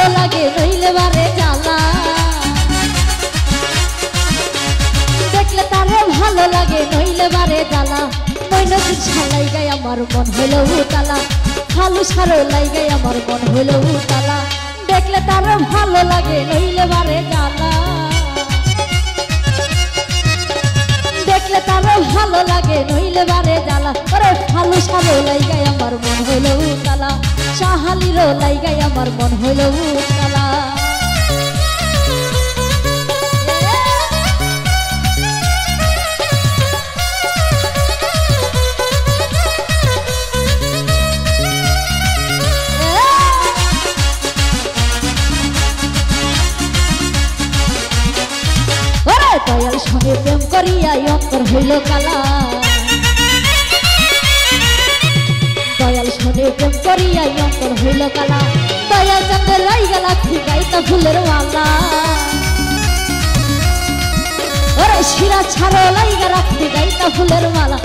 ভালো লাগে নইলে বারে জ্বালা। দেখলে তারে ভালো লাগে নইলে বারে জ্বালা। মৈনসি ছালাই গাই আমার মন হইল উতালা। খালু সারো লাইগাই আমার মন হইল উতালা। দেখলে তারে ভালো লাগে নইলে বারে জ্বালা। দেখলে তারে ভালো লাগে বারে জ্বালা। ওরে সারো লাইগাই আমার মন সাহালিরও লাই গাই আমার মন হইল উতালা। দয়াল সঙ্গে প্রেম করিয়া অন্তর হইল কালা। দয়াল শুনে, প্রেম করিয়াই অন্তর হইল কালা। দয়াল চন্দ্রে লাই গেলা ঠিকাইতা ফুলের মালা। ওরে শিরা ছাড়ো লাইগা রাখতে গাইতা ফুলের মালা।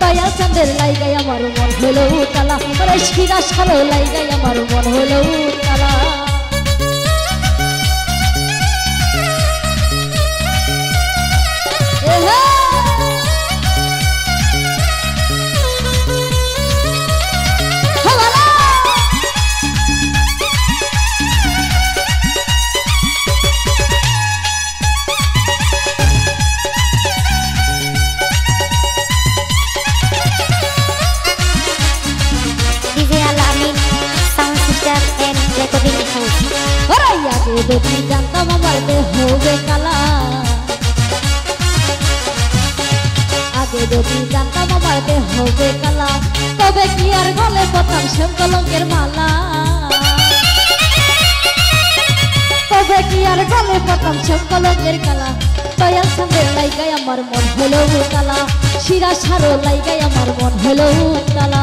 দয়াল চন্দ্রের লাইগাই আমার মন হলো তালা ওরে শিরা ছাড়ো লাইগাই আমার মন হইল যদি জানতাম আমার হবে কালা আগে যদি জানতাম আমার হবে কালা তবে কি আর গলে পতাম শ্যাম কলঙ্কের মালা তবে কি আর গলে পতাম শ্যাম কলঙ্কের কালা দয়াল সঙ্গে লাইগাই আমার মন হলো কালা শিরা সারো লাইগাই আমার মন হলো কালা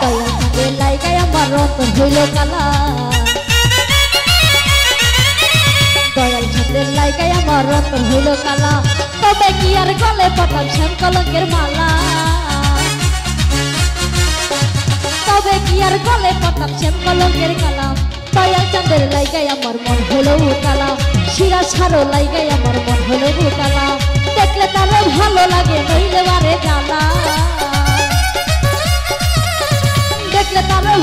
দয়াল সঙ্গে লাইগাই আমার রতন হইল কালা। দয়াল সঙ্গে লাইগাই আমার রতন হইল কালা তবে কি আর গলে পটাম শ্যাম কলঙ্কের মালা, তবে কি আর গলে পটাম শ্যাম কলঙ্কের কালা। দয়াল চন্দ্রের লাইগাই আমার মন হলো কালা শিরা ছাড়ো লাইগাই আমার মন হলো কালা দেখলে তার ভালো লাগে নইলে বারে জ্বালা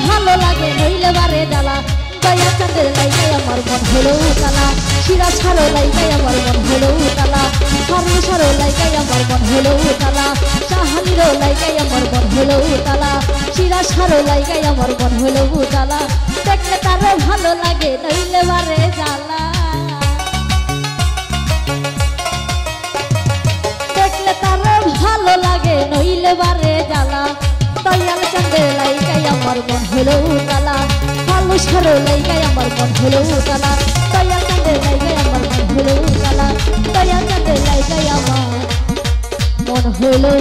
ভালো লাগে, নইলে বারে জ্বালা। দয়া চাঁদের লাইগাই আমার মন হলো কালা শিরা ছাড়ো লাইগাই আমার মন হলো কালা সর্ব সারো লাইগাই আমার মন হলো কালা চাহানিরও লাইগাই আমার মন হলো কালা শিরা ছাড়ো লাইগাই আমার মন হলো কালা দেখলে তার ভালো লাগে, নইলে বারে জ্বালা। দেখলে তার ভালো লাগে, নইলে বারে জ্বালা। দয়াল আমার মন হলো কালা ভালো সারো লাইগায় আমার মন হলো তালা। দয়া চন্দ্রে লাইগায় আমার মন হলো তালা। দয়া চন্দ্রে লাইগায় আমার মন হলো